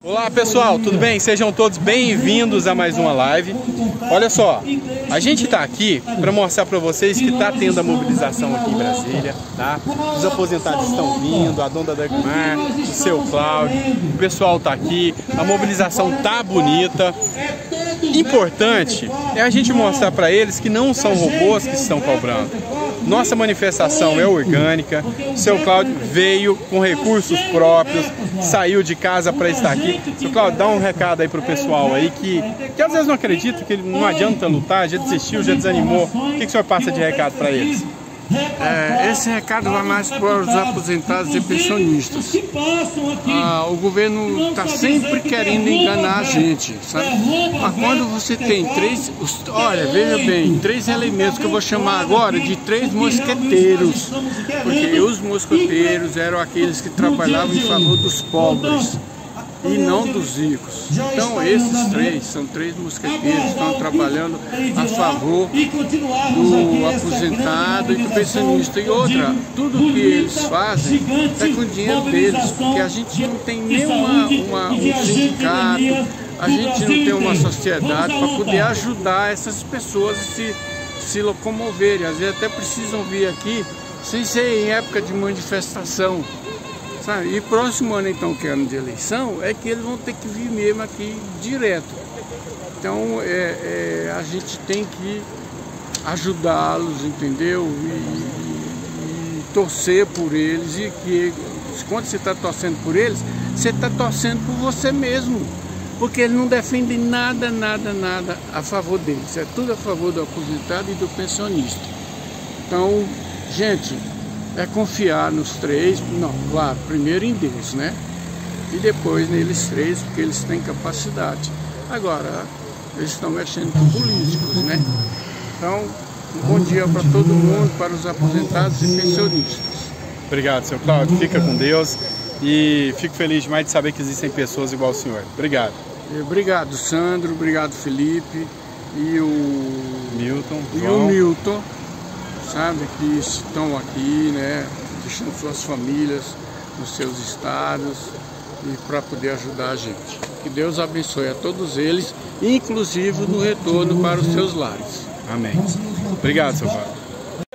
Olá pessoal, tudo bem? Sejam todos bem-vindos a mais uma live. Olha só, a gente está aqui para mostrar para vocês que está tendo a mobilização aqui em Brasília, tá? Os aposentados estão vindo, a dona Dagmar, o seu Cláudio, o pessoal está aqui, a mobilização tá bonita. Importante é a gente mostrar para eles que não são robôs que estão cobrando. Nossa manifestação é orgânica. O seu Cláudio veio com recursos próprios, saiu de casa para estar aqui. Seu Cláudio, dá um recado aí pro pessoal aí que, que às vezes não acredita, que não adianta lutar, já desistiu, já desanimou. O que, que o senhor passa de recado para eles? É, esse recado vai mais para os aposentados e pensionistas. Ah, o governo está sempre querendo enganar a gente, sabe? Mas quando você tem três, os, olha, veja bem, três elementos que eu vou chamar agora de três mosqueteiros, porque os mosqueteiros eram aqueles que trabalhavam em favor dos pobres e não dos ricos. Então esses três são três mosqueteiros que estão trabalhando a favor do aposentado e do pensionista. E outra, tudo que eles fazem é com o dinheiro deles, porque a gente não tem nenhuma uma, um sindicato, a gente não tem uma sociedade para poder ajudar essas pessoas a se, se locomoverem. Às vezes até precisam vir aqui sem ser em época de manifestação. Sabe? E próximo ano, então, que é ano de eleição, é que eles vão ter que vir mesmo aqui direto. Então, é, é a gente tem que ajudá-los, entendeu? E, e, e, torcer por eles. E que quando você está torcendo por eles, você está torcendo por você mesmo. Porque eles não defendem nada, nada, nada a favor deles. É tudo a favor do aposentado e do pensionista. Então, gente, é confiar nos três, não, claro, primeiro em Deus, né? E depois neles três, porque eles têm capacidade. Agora, eles estão mexendo com políticos, né? Então, um bom dia para todo mundo, para os aposentados e pensionistas. Obrigado, seu Cláudio. Fica com Deus e fico feliz demais de saber que existem pessoas igual ao senhor. Obrigado. Obrigado, Sandro. Obrigado, Felipe. E o Milton. E João. o Milton sabe, que estão aqui, né, deixando suas famílias nos seus estados e para poder ajudar a gente. Que Deus abençoe a todos eles, inclusive no retorno para os seus lares. Amém. Obrigado, seu Pai.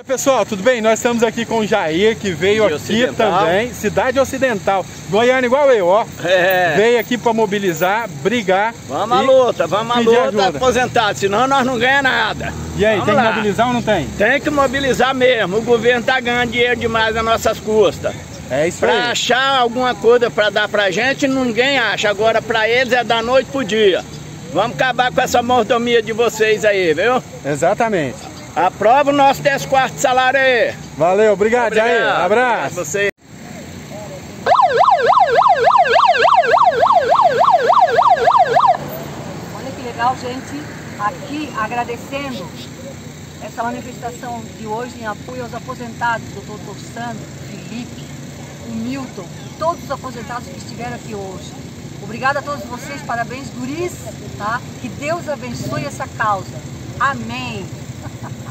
Pessoal, tudo bem? Nós estamos aqui com o Jair, que veio aqui Ocidental. também, Cidade Ocidental. Goiânia igual eu, ó. É. Veio aqui para mobilizar, brigar. Vamos à luta, vamos à luta, ajuda. aposentado, senão nós não ganhamos nada. E aí, vamos tem lá. que mobilizar ou não tem? Tem que mobilizar mesmo. O governo tá ganhando dinheiro demais nas nossas custas. É isso pra aí. Pra achar alguma coisa para dar pra gente, ninguém acha. Agora pra eles é da noite pro dia. Vamos acabar com essa mordomia de vocês aí, viu? Exatamente. Aprova o nosso 10 quartos salário aí. Valeu, obrigado, obrigado. Jair. Abraço. Você. Olha que legal, gente, aqui agradecendo essa manifestação de hoje em apoio aos aposentados, do doutor Sandro, Felipe, o Milton, todos os aposentados que estiveram aqui hoje. Obrigada a todos vocês, parabéns, guris, tá? Que Deus abençoe essa causa. Amém. Ha ha ha.